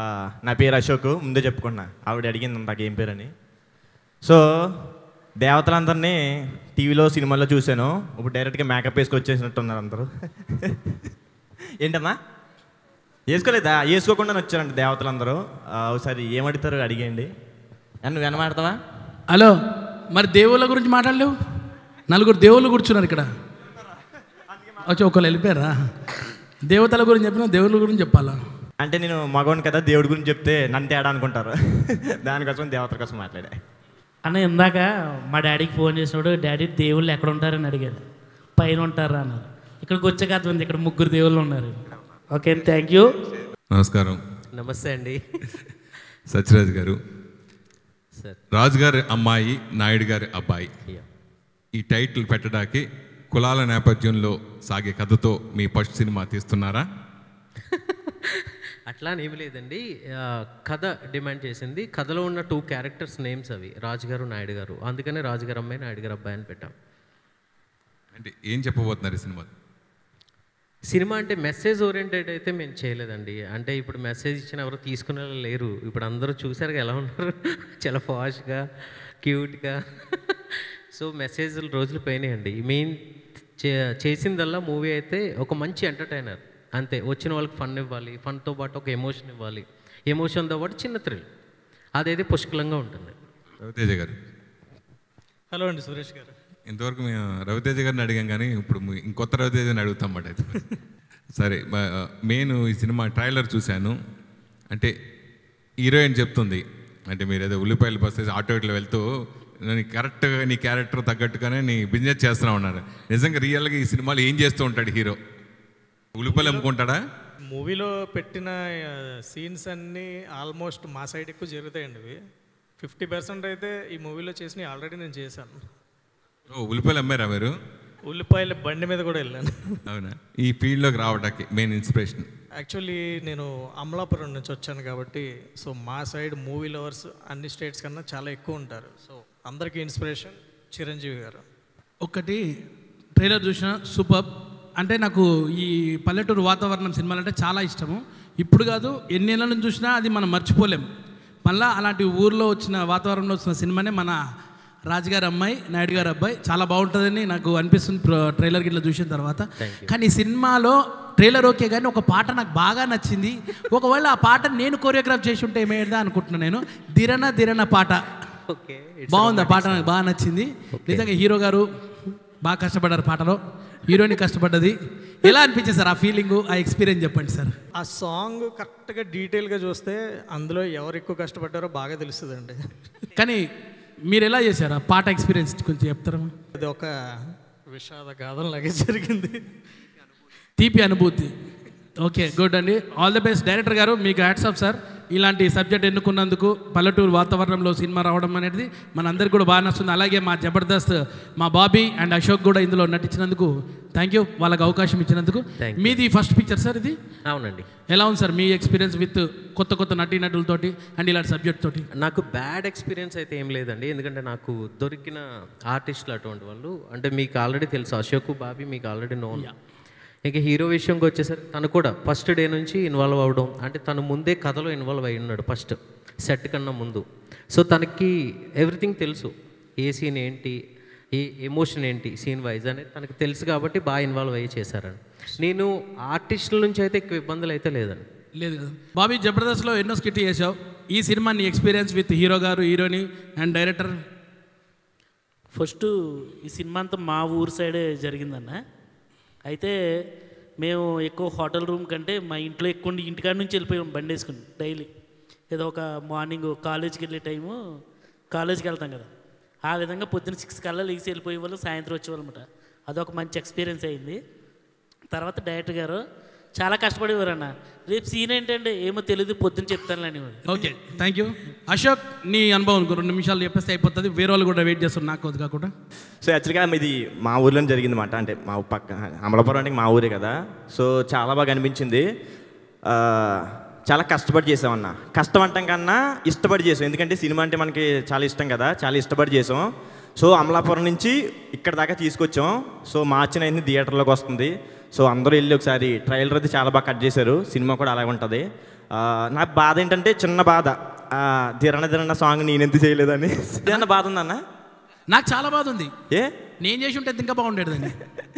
నా పేరు అశోక్ ముందే చెప్పుకున్నా. ఆవిడ అడిగింది నాకు ఏం పేరు అని సో దేవతలందరినీ టీవీలో సినిమాల్లో చూశాను. ఇప్పుడు డైరెక్ట్గా మేకప్ వేసుకు వచ్చేసినట్టున్నారు అందరూ. ఏంటమ్మా? వేసుకోలేదా? వేసుకోకుండా వచ్చారంట దేవతలందరూ. ఒకసారి ఏమడుగుతారు అడిగేయండి. నన్ను వెనమాడతావా? హలో మరి దేవుళ్ళ గురించి మాట్లాడలేవు? నలుగురు దేవుళ్ళు కూర్చున్నారు ఇక్కడ. వచ్చి ఒకళ్ళు వెళ్ళిపోయారా? దేవతల గురించి చెప్పినా దేవుళ్ళ గురించి చెప్పాలా? అంటే నేను మగవాడిని కదా దేవుడి గురించి చెప్తే నన్ను తేడా అనుకుంటారు. దానికోసం దేవతల కోసం మాట్లాడా. అన్న ఇందాక మా డాడీకి ఫోన్ చేసినప్పుడు డాడీ దేవుళ్ళు ఎక్కడ ఉంటారని అడిగాడు పైన ఉంటారా? అన్నారు. ఇక్కడికి వచ్చాక అర్థమైంది ఇక్కడ ముగ్గురు దేవుళ్ళు ఉన్నారు. ఓకే థ్యాంక్ యూ నమస్కారం. నమస్తే అండి. సత్యరాజ్ గారు. సార్. రాజు గారి అమ్మాయి నాయుడు గారి అబ్బాయి ఈ టైటిల్ పెట్టడానికి కులాల నేపథ్యంలో సాగే కథతో మీ ఫస్ట్ సినిమా తీస్తున్నారా? అట్లా అని ఏమి లేదండి. కథ డిమాండ్ చేసింది. కథలో ఉన్న టూ క్యారెక్టర్స్ నేమ్స్ అవి రాజుగారు నాయుడు గారు అందుకనే రాజుగారు అమ్మాయి నాయుడు గారు అబ్బాయి అని పెట్టాం. అంటే ఏం చెప్పబోతున్నారు సినిమా? సినిమా అంటే మెసేజ్ ఓరియంటెడ్ అయితే మేము చేయలేదండి. అంటే ఇప్పుడు మెసేజ్ ఇచ్చిన ఎవరు తీసుకునే లేరు. ఇప్పుడు అందరూ చూసారు ఎలా ఉన్నారు? చాలా ఫాస్ట్గా క్యూట్గా. సో మెసేజ్ రోజులు పోయినాయండి. మెయిన్ చేసిందల్లా మూవీ అయితే ఒక మంచి ఎంటర్టైనర్. అంతే వచ్చిన వాళ్ళకి ఫన్ ఇవ్వాలి ఫన్తో పాటు ఒక ఎమోషన్ ఇవ్వాలి. ఎమోషన్తో పాటు చిన్న థ్రిల్ అదైతే పుష్కలంగా ఉంటుంది. రవితేజ గారు. హలో అండి సురేష్ గారు. ఇంతవరకు మేము రవితేజ గారిని అడిగాం కానీ ఇప్పుడు ఇంకొత్త రవితేజని అడుగుతాం మాట అయితే. సరే మెయిన్ ఈ సినిమా ట్రైలర్ చూశాను. అంటే హీరోయిన్ చెప్తుంది. అంటే మీరు ఏదో ఉల్లిపాయలు బస్ ఆటో ఇట్లా వెళ్తూ నేను కరెక్ట్గా నీ క్యారెక్టర్ తగ్గట్టుగానే నీ బిజినెస్ చేస్తున్నా ఉన్నారు నిజంగా రియల్గా ఈ సినిమాలో ఏం చేస్తూ ఉంటాడు హీరో? ఉల్లిపాయలు అమ్ముకుంటాడా? మూవీలో పెట్టిన సీన్స్ అన్నీ ఆల్మోస్ట్ మా సైడ్ ఎక్కువ జరుగుతాయండి ఇవి. ఫిఫ్టీ పర్సెంట్ అయితే ఈ మూవీలో చేసినవి ఆల్రెడీ నేను చేశాను. ఓ ఉల్లిపాయలు అమ్మారా మీరు? ఉల్లిపాయల బండి మీద కూడా వెళ్ళాను. అవునా? ఈ ఫీల్డ్లోకి రావడానికి మెయిన్ ఇన్స్పిరేషన్ యాక్చువల్లీ నేను అమలాపురం నుంచి వచ్చాను కాబట్టి సో మా సైడ్ మూవీ లవర్స్ అన్ని స్టేట్స్ కన్నా చాలా ఎక్కువ ఉంటారు. సో అందరికీ ఇన్స్పిరేషన్ చిరంజీవి గారు. ఒకటి ట్రైలర్ చూసిన సూపర్. అంటే నాకు ఈ పల్లెటూరు వాతావరణం సినిమాలు అంటే చాలా ఇష్టము. ఇప్పుడు కాదు ఎన్ని ఏళ్ళ నుంచి చూసినా అది మనం మర్చిపోలేం. మళ్ళా అలాంటి ఊర్లో వచ్చిన వాతావరణంలో వచ్చిన సినిమానే మన రాజుగారి అమ్మాయి నాయుడు గారి అబ్బాయి. చాలా బాగుంటుందని నాకు అనిపిస్తుంది ట్రైలర్ గిట్లా చూసిన తర్వాత. కానీ ఈ సినిమాలో ట్రైలర్ ఓకే కానీ ఒక పాట నాకు బాగా నచ్చింది. ఒకవేళ ఆ పాట నేను కొరియోగ్రాఫ్ చేసి ఉంటే ఏమేదా అనుకుంటున్నాను నేను. దిరన దిరన పాట. ఓకే బాగుంది ఆ పాట నాకు బాగా నచ్చింది. నిజంగా హీరో గారు బాగా కష్టపడ్డారు పాటలో. హీరోయిన్ కష్టపడ్డది. ఎలా అనిపించింది సార్ ఆ ఫీలింగ్ ఆ ఎక్స్పీరియన్స్ చెప్పండి సార్. ఆ సాంగ్ కరెక్ట్గా డీటెయిల్గా చూస్తే అందులో ఎవరు ఎక్కువ కష్టపడ్డారో బాగా తెలుస్తుందండి. కానీ మీరు ఎలా చేశారు ఆ పాట ఎక్స్పీరియన్స్ కొంచెం చెప్తారా? అది ఒక విషాద గాథంలాగే జరిగింది. తీపి అనుభూతి. ఓకే గుడ్ అండి. ఆల్ ది బెస్ట్ డైరెక్టర్ గారు మీకు హ్యాట్స్ ఆఫ్ సార్ ఇలాంటి సబ్జెక్ట్ ఎన్నుకున్నందుకు పల్లెటూరు వాతావరణంలో సినిమా రావడం అనేది మనందరికీ కూడా బాగా నచ్చుతుంది. అలాగే మా జబర్దస్త్ మా బాబీ అండ్ అశోక్ కూడా ఇందులో నటించినందుకు థ్యాంక్ యూ వాళ్ళకి అవకాశం ఇచ్చినందుకు. మీది ఫస్ట్ పిక్చర్ సార్ ఇది? అవునండి. ఎలా ఉంది సార్ మీ ఎక్స్పీరియన్స్ విత్ కొత్త కొత్త నటీనటులతోటి అండ్ ఇలాంటి సబ్జెక్ట్ తోటి? నాకు బ్యాడ్ ఎక్స్పీరియన్స్ అయితే ఏం లేదండి. ఎందుకంటే నాకు దొరికిన ఆర్టిస్టులు అటువంటి వాళ్ళు. అంటే మీకు ఆల్రెడీ తెలుసు అశోక్ బాబీ మీకు ఆల్రెడీ నోన్ ఇక హీరో విషయంకి వచ్చేసరికి తను కూడా ఫస్ట్ డే నుంచి ఇన్వాల్వ్ అవ్వడం అంటే తను ముందే కథలో ఇన్వాల్వ్ అయి ఉన్నాడు ఫస్ట్ సెట్ కన్నా ముందు. సో తనకి ఎవ్రీథింగ్ తెలుసు ఏ సీన్ ఏంటి ఏ ఎమోషన్ ఏంటి సీన్ వైజ్ అనేది తనకి తెలుసు కాబట్టి బాగా ఇన్వాల్వ్ అయ్యి చేశారండి నేను ఆర్టిస్టుల నుంచి అయితే ఎక్కువ ఇబ్బందులు అయితే లేదండి. లేదు కదా. బాబీ జబర్దస్త్లో ఎన్నో స్కిట్ చేసావు ఈ సినిమా నీ ఎక్స్పీరియన్స్ విత్ హీరో గారు హీరోని అండ్ డైరెక్టర్? ఫస్ట్ ఈ సినిమా అంతా మా ఊరు సైడే జరిగిందన్న. అయితే మేము ఎక్కువ హోటల్ రూమ్ కంటే మా ఇంట్లో ఎక్కువ ఉండి ఇంటికాడ నుంచి వెళ్ళిపోయాం బండి వేసుకుని డైలీ. ఏదో ఒక మార్నింగ్ కాలేజ్కి వెళ్ళే టైము కాలేజ్కి వెళ్తాం కదా. ఆ విధంగా పొద్దున్న సిక్స్ కల్లా లేచి వెళ్ళిపోయే వాళ్ళు సాయంత్రం వచ్చేవాళ్ళమాట అదొక మంచి ఎక్స్పీరియన్స్ అయింది. తర్వాత డైరెక్టర్ గారు చాలా కష్టపడేవారు అన్న రేపు సీన్ ఏంటంటే ఏమో తెలియదు పొద్దున్న చెప్తాను అనేవారు ఓకే థ్యాంక్ యూ అశోక్ నీ అనుభవం ఇంకో రెండు నిమిషాలు చెప్పేస్తే అయిపోతుంది. వేరే వాళ్ళు కూడా వెయిట్ చేస్తున్నారు నాకు వద్దు కాకుండా. సో యాక్చువల్గా ఇది మా ఊర్లోనే జరిగింది అనమాట అంటే మా పక్క అమలాపురం అంటే మా ఊరే కదా. సో చాలా బాగా అనిపించింది. ఆ, చాలా కష్టపడి చేసామన్న. కష్టం అంటాం కన్నా ఇష్టపడి చేసాం. ఎందుకంటే సినిమా అంటే మనకి చాలా ఇష్టం కదా. చాలా ఇష్టపడి చేసాం. సో అమలాపురం నుంచి ఇక్కడ దాకా తీసుకొచ్చాం. సో మార్చి నైన్ థియేటర్లోకి వస్తుంది. సో అందరూ వెళ్ళి ఒకసారి ట్రైలర్ అయితే చాలా బాగా కట్ చేశారు. సినిమా కూడా అలాగే ఉంటుంది. ఆ, నాకు బాధ ఏంటంటే చిన్న బాధ. ఆ, దిరణ దిరణ సాంగ్ నేను ఎందుకు చేయలేదని. ఏదన్నా బాధ ఉందన్న నాకు చాలా బాధ ఉంది. ఏ? నేను చేసి ఉంటే ఇంకా బాగుండేది దాన్ని.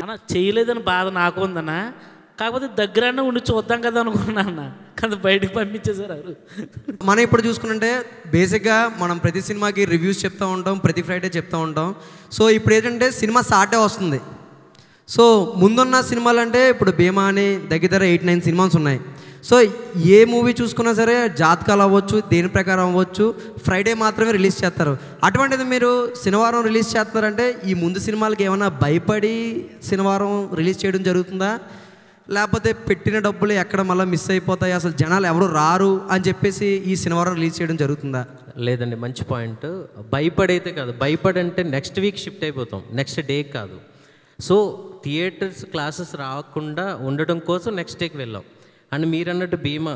అన్న చేయలేదని బాధ నాకు ఉందన్న కాకపోతే దగ్గరనే ఉండి చూద్దాం కదా అనుకున్నా అన్న. కానీ బయటికి పంపించేశారు ఎవరు? మనం ఇప్పుడు చూసుకుంటే బేసిక్గా మనం ప్రతి సినిమాకి రివ్యూస్ చెప్తూ ఉంటాం ప్రతి ఫ్రైడే చెప్తూ ఉంటాం. సో ఇప్పుడు ఏంటంటే సినిమా స్టార్టే వస్తుంది. సో ముందున్న సినిమాలు అంటే ఇప్పుడు భీమా అని దగ్గర దగ్గర ఎయిట్ నైన్ సినిమాస్ ఉన్నాయి. సో ఏ మూవీ చూసుకున్నా సరే జాతకాలు అవ్వచ్చు దేని ప్రకారం అవ్వచ్చు ఫ్రైడే మాత్రమే రిలీజ్ చేస్తారు. అటువంటిది మీరు శనివారం రిలీజ్ చేస్తున్నారంటే ఈ ముందు సినిమాలకి ఏమైనా భయపడి శనివారం రిలీజ్ చేయడం జరుగుతుందా? లేకపోతే పెట్టిన డబ్బులు ఎక్కడ మళ్ళీ మిస్ అయిపోతాయి అసలు జనాలు ఎవరు రారు అని చెప్పేసి ఈ శనివారం రిలీజ్ చేయడం జరుగుతుందా? లేదండి మంచి పాయింట్. భయపడైతే కాదు భయపడంటే నెక్స్ట్ వీక్ షిఫ్ట్ అయిపోతాం. నెక్స్ట్ డే కాదు. సో థియేటర్స్ క్లాసెస్ రాకుండా ఉండడం కోసం నెక్స్ట్ డేకి వెళ్ళాం. అండ్ మీరు అన్నట్టు బీమా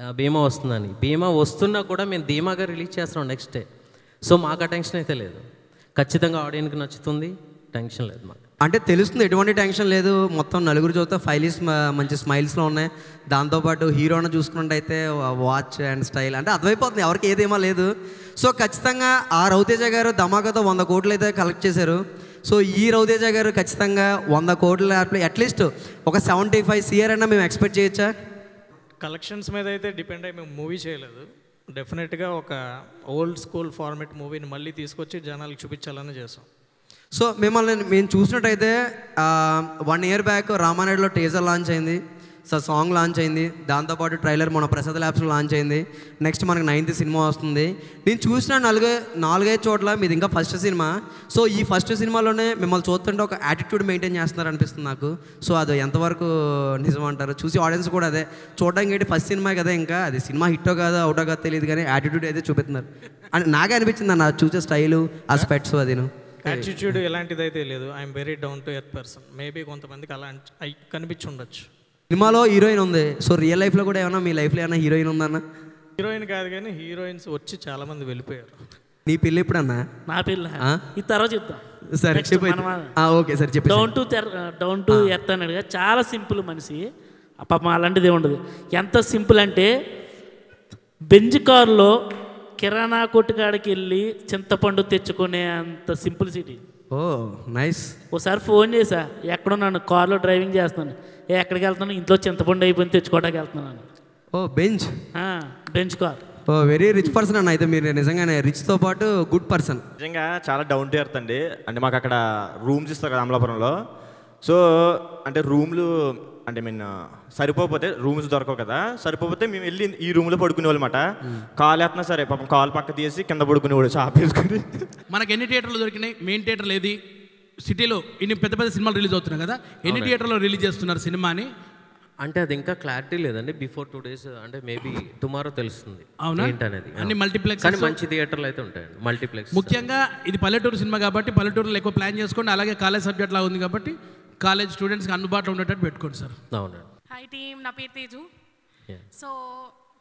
భీమా బీమా వస్తుందని. బీమా వస్తున్నా కూడా మేము ధీమాగా రిలీజ్ చేస్తున్నాం నెక్స్ట్ డే. సో మాకు ఆ టెన్షన్ అయితే లేదు. ఖచ్చితంగా ఆడియన్కి నచ్చుతుంది. టెన్షన్ లేదు మాకు. అంటే తెలుస్తుంది ఎటువంటి టెన్షన్ లేదు. మొత్తం నలుగురు చూస్తే ఫైలీస్ మంచి స్మైల్స్లో ఉన్నాయి. దాంతోపాటు హీరోని చూసుకున్నట్టయితే వాచ్ అండ్ స్టైల్ అంటే అర్థమైపోతుంది. ఎవరికి ఏదేమో లేదు. సో ఖచ్చితంగా ఆ రవితేజ గారు ధమాకాతో వంద కోట్లు అయితే కలెక్ట్ చేశారు. సో ఈ రవితేజ గారు ఖచ్చితంగా వంద కోట్ల అట్లీస్ట్ ఒక సెవెంటీ ఫైవ్ సిఆర్ అయినా మేము ఎక్స్పెక్ట్ చేయొచ్చా? కలెక్షన్స్ మీద అయితే డిపెండ్ అయ్యి మేము మూవీ చేయలేదు. డెఫినెట్గా ఒక ఓల్డ్ స్కూల్ ఫార్మెట్ మూవీని మళ్ళీ తీసుకొచ్చి జనాలకు చూపించాలని చేసాం. సో మిమ్మల్ని మేము చూసినట్టయితే వన్ ఇయర్ బ్యాక్ రామానాయుడులో టీజర్ లాంచ్ అయింది. సో సాంగ్ లాంచ్ అయింది. దాంతోపాటు ట్రైలర్ మన ప్రసాద్ ల్యాబ్స్లో లాంచ్ అయింది. నెక్స్ట్ మనకి నైన్త్ సినిమా వస్తుంది. నేను చూసిన నాలుగే నాలుగైదు చోట్ల మీది ఇంకా ఫస్ట్ సినిమా. సో ఈ ఫస్ట్ సినిమాలోనే మిమ్మల్ని చూస్తుంటే ఒక యాటిట్యూడ్ మెయింటైన్ చేస్తున్నారు అనిపిస్తుంది నాకు. సో అది ఎంతవరకు నిజం అంటారు? చూసి ఆడియన్స్ కూడా అదే. చూడడానికి ఏంటి? ఫస్ట్ సినిమా కదా ఇంకా. అది సినిమా హిట్టో కాదో అవుటో కాదో తెలియదు కానీ యాటిట్యూడ్ అయితే చూపిస్తున్నారు. అని నాకే అనిపించింది అన్న చూసే స్టైలు ఆ స్పెట్స్ అది యాటిట్యూడ్ ఎలాంటిదైతే లేదు. I'm very down to earth person maybe కొంతమందికి అలా కనిపించి ఉండొచ్చు. సినిమాలో హీరోయిన్ ఉంది. సో రియల్ లైఫ్లో కూడా ఏమన్నా మీ లైఫ్లో ఏమైనా హీరోయిన్ ఉందన్న హీరోయిన్ కాదు కానీ హీరోయిన్స్ వచ్చి చాలా మంది వెళ్ళిపోయారు. నీ పెళ్ళి ఎప్పుడన్నా? నా పిల్ల? ఈ తర్వాత చెప్తాం. సరే ఓకే సరే చెప్పి down to down to earth అన్నాడుగా. చాలా సింపుల్ మనిషి. పాపం అలాంటిది ఉండదు. ఎంత సింపుల్ అంటే బెంజ్ కారులో కిరాణా కొట్టు కాడికి వెళ్ళి చింతపండు తెచ్చుకునే అంత సింపుల్ సిటీ. Oh nice. ఒకసారి ఫోన్ చేశా. ఎక్కడో నన్ను కార్లో డ్రైవింగ్ చేస్తున్నాను. ఏ ఎక్కడికి వెళ్తున్నాను? ఇంట్లో చింతపండు అయిపోయింది తెచ్చుకోవడానికి వెళ్తున్నాను. ఓ Benz Benz car. Oh very rich person అన్న అయితే మీరు. నిజంగానే రిచ్తో పాటు గుడ్ పర్సన్. నిజంగా చాలా డౌన్ టు ఎర్త్ అండి. అంటే మాకు అక్కడ రూమ్స్ ఇస్తారు కదా అమలాపురంలో. సో అంటే రూమ్లు అంటే మీన్ సరిపోతే రూమ్స్ దొరకవు కదా. సరిపోతే మేము వెళ్ళి ఈ రూమ్లో పడుకునే వాళ్ళమాట కాలు వేస్తున్నా సరే పాపం కాలు పక్క తీసి కింద పడుకునేవాడు షాప్ వేసుకుని మనకి ఎన్ని థియేటర్లు దొరికినాయి? మెయిన్ థియేటర్లు ఏది? సిటీలో ఇన్ని పెద్ద పెద్ద సినిమాలు రిలీజ్ అవుతున్నాయి కదా. ఎన్ని థియేటర్లో రిలీజ్ చేస్తున్నారు సినిమాని? అంటే అది ఇంకా క్లారిటీ లేదండి. బిఫోర్ టూ డేస్ అంటే మేబీ టుమారో తెలుస్తుంది. అవునా? ఏంటనేది అన్ని కానీ మంచి థియేటర్లు అయితే ఉంటాయండి. మల్టీప్లెక్స్ ముఖ్యంగా ఇది పల్లెటూరు సినిమా కాబట్టి పల్లెటూరులో ఎక్కువ ప్లాన్ చేసుకోండి. అలాగే కాలేజ్ సబ్జెక్ట్ లాగా ఉంది కాబట్టి కాలేజ్ స్టూడెంట్స్కి అందుబాటులో ఉండేటట్టు పెట్టుకోండి సార్. అవునండి. హాయ్ టీమ్ నా పేరు తేజు. సో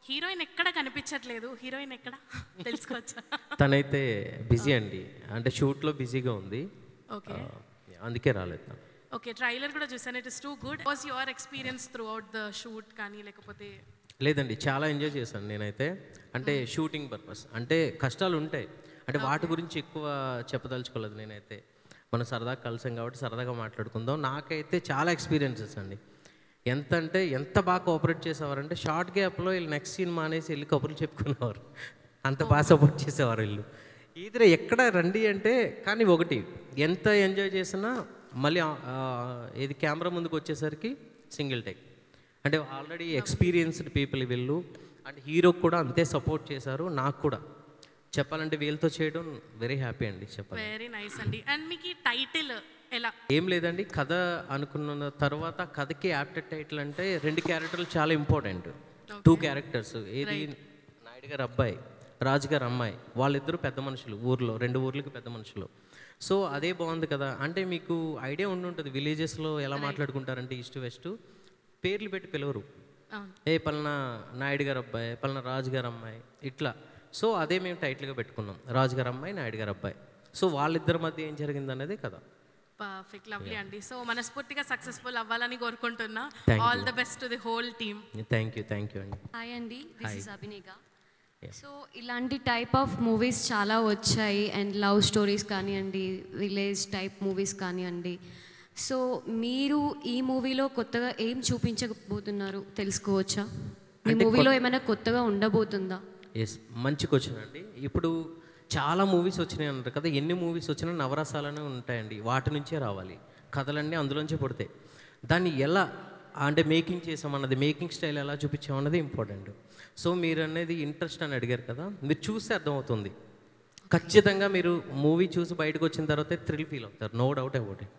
హీరోయిన్ ఎక్కడ కనిపించట్లేదు? హీరోయిన్ ఎక్కడ? తెలుసుకోవచ్చా? తనైతే బిజీ అండి. అంటే షూట్లో బిజీగా ఉంది. ఓకే. అందుకే రాలేదు. ఓకే ట్రైలర్ కూడా చూసాను it is too good was your experience throughout the shoot కానీ లేకపోతే లేదండి చాలా ఎంజాయ్ చేశాను నేనైతే. అంటే షూటింగ్ పర్పస్ అంటే కష్టాలు ఉంటాయి. అంటే వాటి గురించి ఎక్కువ చెప్పదలుచుకోలేదు నేనైతే. మనం సరదాగా కలిసాం కాబట్టి సరదాగా మాట్లాడుకుందాం. నాకైతే చాలా ఎక్స్పీరియన్సెస్ అండి. ఎంత అంటే ఎంత బాగా కోఆపరేట్ చేసేవారంటే షార్ట్ గ్యాప్లో వీళ్ళు నెక్స్ట్ సీన్ మానేసి వెళ్ళి కబుర్లు చెప్పుకునేవారు. అంత బాగా సపోర్ట్ చేసేవారు వీళ్ళు. ఈదర ఎక్కడ రండి అంటే కానీ ఒకటి ఎంత ఎంజాయ్ చేసినా మళ్ళీ ఇది కెమెరా ముందుకు వచ్చేసరికి సింగిల్ టేక్ అంటే ఆల్రెడీ ఎక్స్పీరియన్స్డ్ పీపుల్ వీళ్ళు. అండ్ హీరోకి కూడా అంతే సపోర్ట్ చేశారు నాకు కూడా. చెప్పాలంటే వీళ్ళతో చేయడం వెరీ హ్యాపీ అండి చెప్పాలి వెరీ నైస్ అండి. అండ్ మీకు టైటిల్ ఎలా? ఏం లేదండి కథ అనుకున్న తర్వాత కథకి యాప్టెడ్ టైటిల్ అంటే రెండు క్యారెక్టర్లు చాలా ఇంపార్టెంట్. Two characters. ఏది నాయుడు గారు అబ్బాయి రాజు గారు అమ్మాయి వాళ్ళిద్దరూ పెద్ద మనుషులు ఊర్లో రెండు ఊర్లకి పెద్ద మనుషులు. సో అదే బాగుంది కదా. అంటే మీకు ఐడియా ఉండి ఉంటుంది విలేజెస్లో ఎలా మాట్లాడుకుంటారంటే ఈస్ట్ వెస్ట్. పేర్లు పెట్టి పిలవరు. ఏ పలానా నాయుడు గారు అబ్బాయి పలానా రాజు గారు అమ్మాయి ఇట్లా. సో అదే మేము టైటిల్గా పెట్టుకున్నాం. రాజు గారు అమ్మాయి నాయుడు గారు అబ్బాయి. సో వాళ్ళిద్దరి మధ్య ఏం జరిగింది అనేది కదా పర్ఫెక్ట్ లవ్లీ అండి సో మనస్ఫూర్తిగా సక్సెస్ఫుల్ అవ్వాలని కోరుకుంటున్నా. All. The best to the whole team thank you thank you అండి హాయ్ అండి దిస్. ఇస్ అభినేక సో ఇలాంటి టైప్ ఆఫ్ మూవీస్ చాలా వచ్చాయి. అండ్ లవ్ స్టోరీస్ కానివ్వండి విలేజ్ టైప్ మూవీస్ కానివ్వండి. సో మీరు ఈ మూవీలో కొత్తగా ఏం చూపించబోతున్నారు? తెలుసుకోవచ్చా? మీ అంటే మూవీలో ఏమైనా కొత్తగా ఉండబోతుందా? ఎస్ మంచి క్వశ్చన్ అండి. ఇప్పుడు చాలా మూవీస్ వచ్చినాయి అంటారు కదా. ఎన్ని మూవీస్ వచ్చినా నవరసాలనే ఉంటాయండి. వాటి నుంచే రావాలి. కథలన్నీ అందులోంచే పుడతాయి. దాన్ని ఎలా అంటే మేకింగ్ చేసామన్నది మేకింగ్ స్టైల్ ఎలా చూపించామన్నది ఇంపార్టెంట్ సో మీరు అనేది ఇంట్రెస్ట్ అని అడిగారు కదా. మీరు చూస్తే అర్థమవుతుంది. ఖచ్చితంగా మీరు మూవీ చూసి బయటకు వచ్చిన తర్వాత థ్రిల్ ఫీల్ అవుతారు. No doubt about it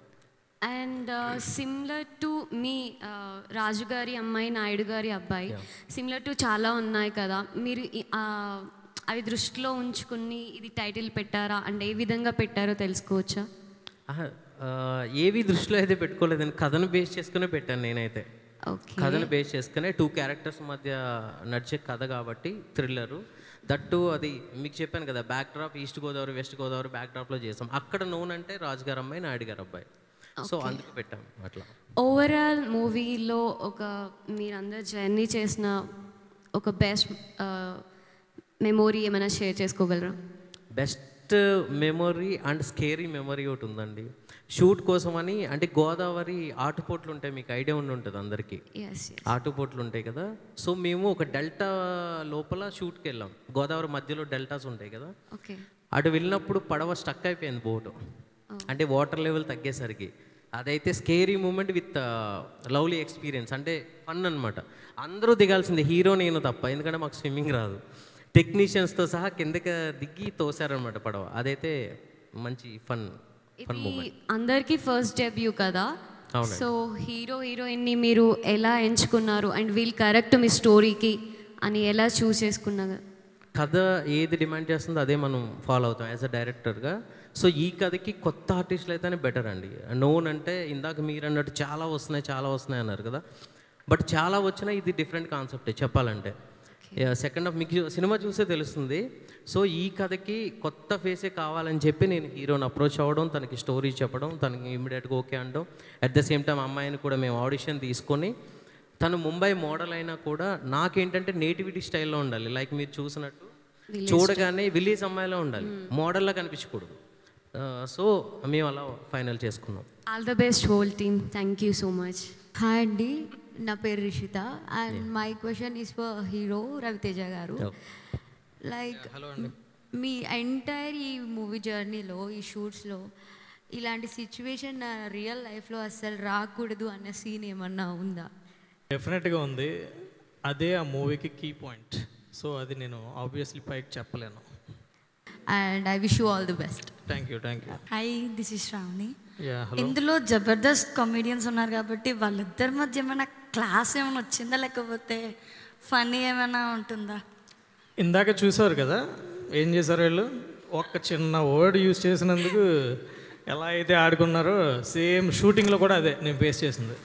and similar to మీ రాజుగారి అమ్మాయి నాయుడు గారి అబ్బాయి సిమిలర్ టు చాలా ఉన్నాయి కదా. మీరు అవి దృష్టిలో ఉంచుకుని ఇది టైటిల్ పెట్టారా? అండ్ ఏ విధంగా పెట్టారో తెలుసుకోవచ్చా? ఏవి దృష్టిలో అయితే పెట్టుకోలేదండి కథను బేస్ చేసుకునే పెట్టాను నేనైతే. కథను బేస్ చేసుకునే టూ క్యారెక్టర్స్ మధ్య నడిచే కథ కాబట్టి థ్రిల్లరు దట్టు అది మీకు చెప్పాను కదా backdrop east Godavari west Godavari back డ్రాప్లో చేసాం. అక్కడ నూనె అంటే రాజుగారు అమ్మాయి నాయుడు గారు అబ్బాయి. సో అందుకు పెట్టాం అట్లా. ఓవరాల్ మూవీలో ఒక మీరందరు జర్నీ చేసిన ఒక బెస్ట్ మెమోరీ ఏమైనా share చేసుకోగలరా? Best memory and scary memory ఒకటి ఉందండి. షూట్ కోసమని అంటే గోదావరి ఆటుపోట్లు ఉంటాయి మీకు ఐడియా ఉండి ఉంటుంది అందరికీ. ఆటుపోట్లు ఉంటాయి కదా. సో మేము ఒక డెల్టా లోపల షూట్కి వెళ్ళాం. గోదావరి మధ్యలో డెల్టాస్ ఉంటాయి కదా. అటు వెళ్ళినప్పుడు పడవ స్టక్ అయిపోయింది బోటు. అంటే వాటర్ లెవెల్ తగ్గేసరికి. అదైతే scary moment with lovely experience అంటే ఫన్ అనమాట అందరూ దిగాల్సిందే హీరో నేను తప్ప. ఎందుకంటే మాకు స్విమ్మింగ్ రాదు. టెక్నీషియన్స్తో సహా కిందకి దిగి తోసారనమాట పడవ. అదైతే మంచి ఫన్ ఫన్ అందరికీ ఫస్ట్ డెబ్యూ కదా. సో హీరో హీరోయిన్ని మీరు ఎలా ఎంచుకున్నారు? అండ్ వీల్ కరెక్ట్ మీ స్టోరీకి అని ఎలా చూస్ చేసుకున్నారు? కథ ఏది డిమాండ్ చేస్తుందో అదే మనం ఫాలో అవుతాం యాజ్ అ డైరెక్టర్గా. సో ఈ కథకి కొత్త ఆర్టిస్టులు అయితేనే బెటర్ అండి. నోన్ అంటే ఇందాక మీరు అన్నట్టు చాలా వస్తున్నాయి చాలా వస్తున్నాయి అన్నారు కదా. బట్ చాలా వచ్చినా ఇది డిఫరెంట్ కాన్సెప్టే చెప్పాలంటే. సెకండ్ హాఫ్ మీకు సినిమా చూసే తెలుస్తుంది. సో ఈ కథకి కొత్త ఫేసే కావాలని చెప్పి నేను హీరోని అప్రోచ్ అవ్వడం తనకి స్టోరీ చెప్పడం తనకి ఇమీడియట్గా ఓకే అనడం. అట్ ద సేమ్ టైం అమ్మాయిని కూడా మేము ఆడిషన్ తీసుకొని తను ముంబై మోడల్ అయినా కూడా నాకేంటంటే నేటివిటీ స్టైల్లో ఉండాలి. లైక్ మీరు చూసినట్టు చూడగానే విలేజ్ అమ్మాయిలో ఉండాలి. మోడల్లా కనిపించకూడదు. సో మేము అలా ఫైనల్ చేసుకున్నాం. All the best whole team thank you so much hi అండి నా పేరు Rishitha and my question is for hero Ravi Teja గారు. లైక్ మీ ఎంటైర్ ఈ మూవీ జర్నీలో ఈ షూట్స్లో ఇలాంటి సిచ్యువేషన్ నా రియల్ లైఫ్లో అస్సలు రాకూడదు అన్న సీన్ ఏమన్నా ఉందా? డెఫినెట్గా ఉంది. అదే ఆ మూవీకి కీ పాయింట్ సో అది నేను ఆబ్వియస్లీ పైకి చెప్పలేను. And I wish you all the best thank you thank you hi this is Shravani yeah hello ఇందులో జబర్దస్త్ కామెడియన్స్ ఉన్నారు కాబట్టి వాళ్ళిద్దరి మధ్య ఏమైనా క్లాస్ ఏమైనా వచ్చిందా లేకపోతే ఫనీ ఏమైనా ఉంటుందా? ఇందాక చూసారు కదా ఏం చేశారు వీళ్ళు? ఒక్క చిన్న వర్డ్ యూజ్ చేసినందుకు ఎలా అయితే ఆడుకున్నారో సేమ్ షూటింగ్లో కూడా అదే నేను ఫేస్ చేసింది.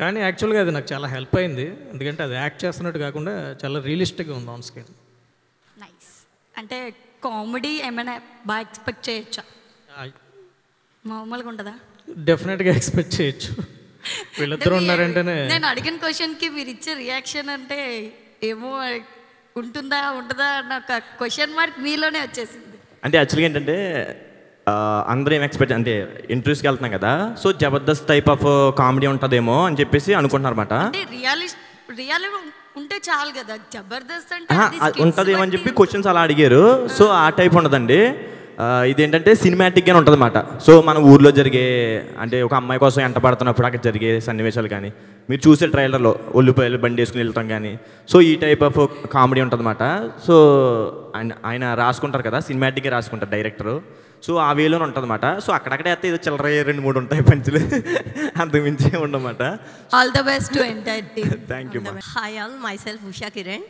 కానీ యాక్చువల్గా అది నాకు చాలా హెల్ప్ అయింది. ఎందుకంటే అది యాక్ట్ చేస్తున్నట్టు కాకుండా చాలా రియలిస్టిక్గా ఉంది ఆన్ స్క్రీన్. నైస్. అంటే కామెడీ ఏమైనా బాగా ఎక్స్పెక్ట్ చేయొచ్చా? మామూలుగా ఉంటుందా డెఫినెట్గా ఎక్స్పెక్ట్ చేయొచ్చు. వీళ్ళిద్దరు ఉన్నారంటేనే. నేను అడిగిన క్వశ్చన్కి మీరు ఇచ్చే రియాక్షన్ అంటే ఏమో ఉంటుందా ఉంటుందా అన్న ఒక క్వశ్చన్ మార్క్ మీలోనే వచ్చేసింది. అంటే యాక్చువల్గా ఏంటంటే ఆ, అందరూ ఏం ఎక్స్పెక్ట్ అంటే ఇంటర్వ్యూస్కి వెళ్తున్నాం కదా so Jabardasth type of comedy ఉంటుందేమో అని చెప్పేసి అనుకుంటున్నారు అనమాట అంటే రియాలిస్ట్ రియాలిటీ ఉంటే చాలు కదా జబర్దస్త్ అంటే ఉంటుందేమో అని చెప్పి క్వశ్చన్స్ అలా అడిగారు. సో ఆ. టైప్ ఉండదండి. ఇదేంటంటే సినిమాటిక్గానే ఉంటుంది అనమాట సో మన ఊర్లో జరిగే అంటే ఒక అమ్మాయి కోసం ఎంట పడుతున్నప్పుడు అక్కడ జరిగే సన్నివేశాలు కానీ మీరు చూసే ట్రైలర్లో ఒళ్ళిపోయాలు బండి వేసుకుని వెళ్తాం కానీ సో ఈ టైప్ ఆఫ్ కామెడీ ఉంటుందన్నమాట. సో ఆయన ఆయన రాసుకుంటారు కదా సినిమాటిక్గా రాసుకుంటారు డైరెక్టరు సో ఆ వేలోనే ఉంటుందన్నమాట. సో అక్కడక్కడే అయితే ఏదో చిల్లర రెండు మూడు ఉంటాయి పంచులు. అంతకుమించి ఉండమాట all the best to entire team thank you hi all myself Usha Kiran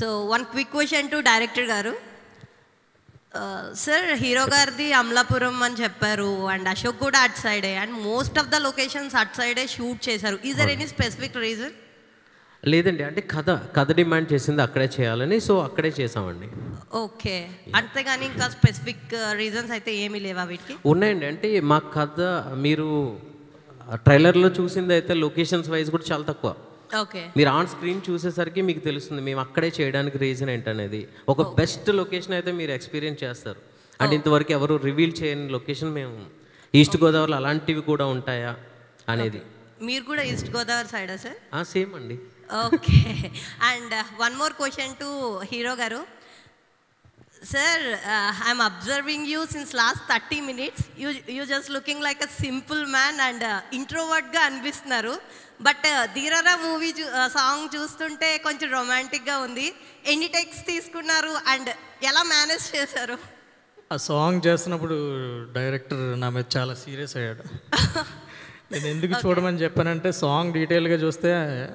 so one quick question to director గారు. సార్ హీరో గారిది అమలాపురం అని చెప్పారు అండ్ అశోక్ కూడా అట్ సైడే and most of the locations at సైడే షూట్ చేశారు. Is there any specific reason లేదండి అంటే కథ కథ డిమాండ్ చేసింది అక్కడే చేయాలని సో అక్కడే చేసామండి ఓకే అంతేగాని ఇంకా స్పెసిఫిక్ రీజన్స్ అయితే ఏమీ లేవా వీటికి? ఉన్నాయండి అంటే మా కథ మీరు ట్రైలర్లో చూసింది అయితే లొకేషన్స్ వైజ్ కూడా చాలా తక్కువ. మీరు ఆన్ స్క్రీన్ చూసేసరికి మీకు తెలుస్తుంది మేము అక్కడే చేయడానికి రీజన్ ఏంటనేది. ఒక బెస్ట్ లొకేషన్ అయితే మీరు ఎక్స్పీరియన్స్ చేస్తారు. అంటే ఇంతవరకు ఎవరు రివీల్ చేయని లొకేషన్ మేము ఈస్ట్ గోదావరిలో అలాంటివి కూడా ఉంటాయా అనేది. మీరు కూడా ఈస్ట్ గోదావరి సైడా సార్ సేమ్ అండి. Okay. And one more question to hero గారు. Sir I'm observing you since last thirty minutes you you just looking like a simple man and ఇంట్రోవర్ట్గా అనిపిస్తున్నారు. బట్ ధీరరా మూవీ సాంగ్ చూస్తుంటే కొంచెం రొమాంటిక్గా ఉంది. ఎన్ని టెక్స్ తీసుకున్నారు అండ్ ఎలా మేనేజ్ చేశారు? ఆ సాంగ్ చేస్తున్నప్పుడు డైరెక్టర్ నా మీద చాలా సీరియస్ అయ్యాడు. నేను ఎందుకు చూడమని చెప్పానంటే సాంగ్ డీటెయిల్గా చూస్తే